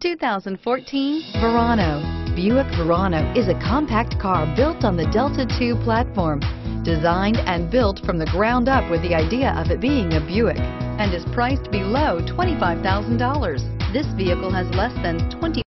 2014 Verano. Buick Verano is a compact car built on the Delta II platform, designed and built from the ground up with the idea of it being a Buick, and is priced below $25,000. This vehicle has less than 20